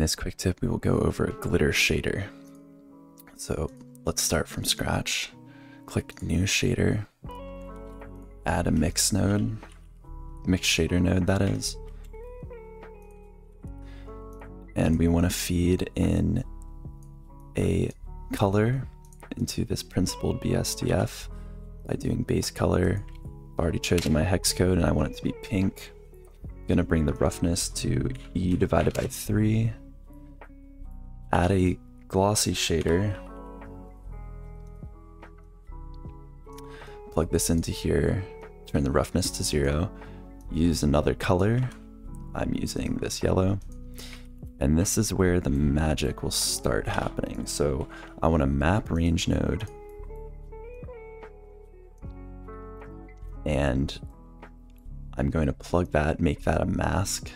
this quick tip, we will go over a glitter shader. So let's start from scratch. Click new shader, add a mix node, mix shader node that is. And we want to feed in a color into this principled BSDF by doing base color. I've already chosen my hex code and I want it to be pink. I'm gonna bring the roughness to E divided by three. Add a glossy shader. Plug this into here, turn the roughness to zero. Use another color. I'm using this yellow. And this is where the magic will start happening. So I want to map range node. And I'm going to plug that, make that a mask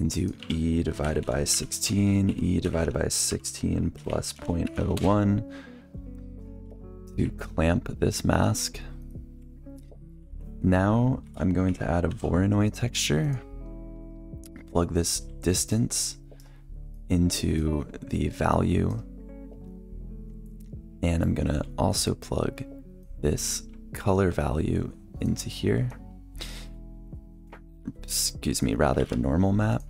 into E divided by 16, E divided by 16 plus 0.01 to clamp this mask. Now I'm going to add a Voronoi texture plug this distance into the value. And I'm gonna also plug this color value into here. Excuse me, rather the normal map.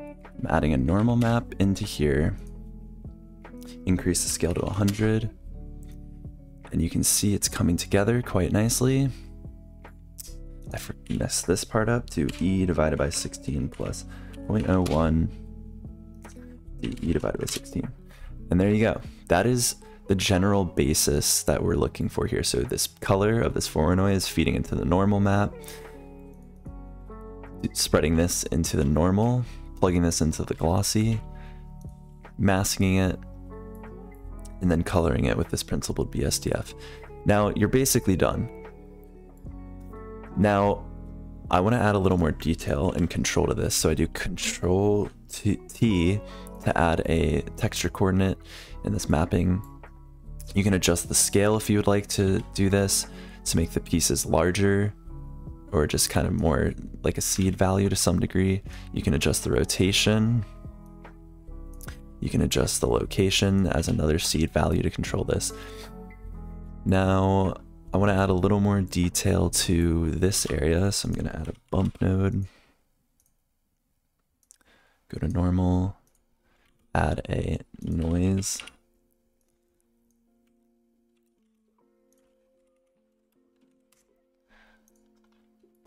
I'm adding a normal map into here. Increase the scale to 100. And you can see it's coming together quite nicely. I messed this part up to e divided by 16 plus 0.01 e divided by 16. And there you go. That is the general basis that we're looking for here. So this color of this Voronoi is feeding into the normal map, spreading this into the normal, plugging this into the glossy, masking it, and then coloring it with this principled BSDF. Now you're basically done. Now, I want to add a little more detail and control to this. So I do control T, T to add a texture coordinate in this mapping. You can adjust the scale if you would like to do this to make the pieces larger or just kind of more like a seed value to some degree. You can adjust the rotation. You can adjust the location as another seed value to control this. Now, I want to add a little more detail to this area, so I'm going to add a bump node. Go to normal, add a noise.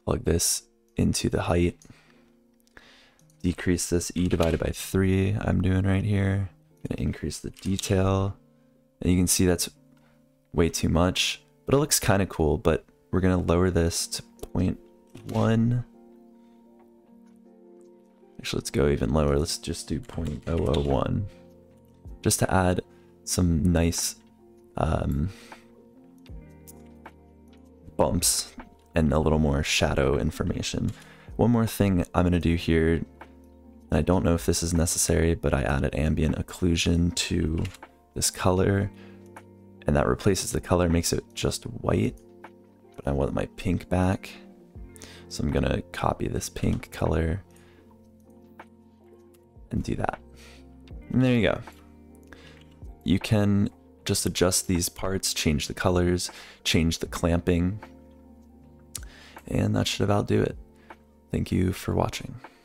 Plug this into the height. Decrease this E divided by 3 I'm doing right here. To increase the detail. And you can see that's way too much. But it looks kind of cool, but we're to lower this to 0.1. Actually, let's go even lower. Let's just do 0.001. Just to add some nice um, bumps and a little more shadow information. One more thing I'm going to do here, and I don't know if this is necessary, but I added ambient occlusion to this color and that replaces the color, makes it just white, but I want my pink back. So I'm gonna copy this pink color and do that. And there you go. You can just adjust these parts, change the colors, change the clamping, and that should about do it. Thank you for watching.